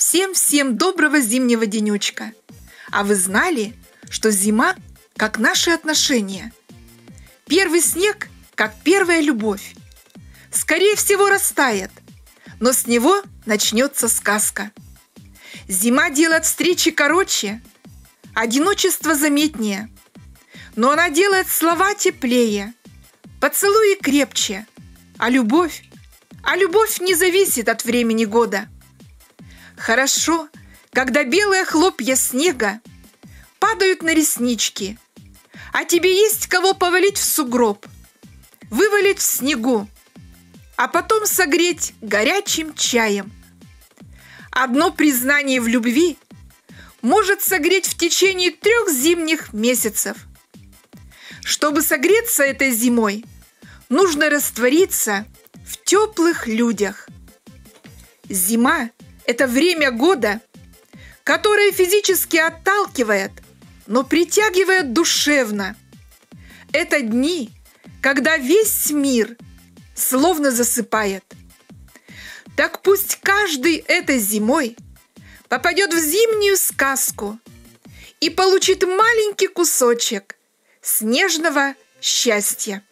Всем-всем доброго зимнего денечка! А вы знали, что зима как наши отношения? Первый снег как первая любовь. Скорее всего растает, но с него начнется сказка. Зима делает встречи короче, одиночество заметнее, но она делает слова теплее, поцелуи крепче, а любовь, а любовь не зависит от времени года. Хорошо, когда белые хлопья снега падают на реснички, а тебе есть кого повалить в сугроб, вывалить в снегу, а потом согреть горячим чаем. Одно признание в любви может согреть в течение трех зимних месяцев. Чтобы согреться этой зимой, нужно раствориться в теплых людях. Зима – это время года, которое физически отталкивает, но притягивает душевно. Это дни, когда весь мир словно засыпает. Так пусть каждый этой зимой попадет в зимнюю сказку и получит маленький кусочек снежного счастья.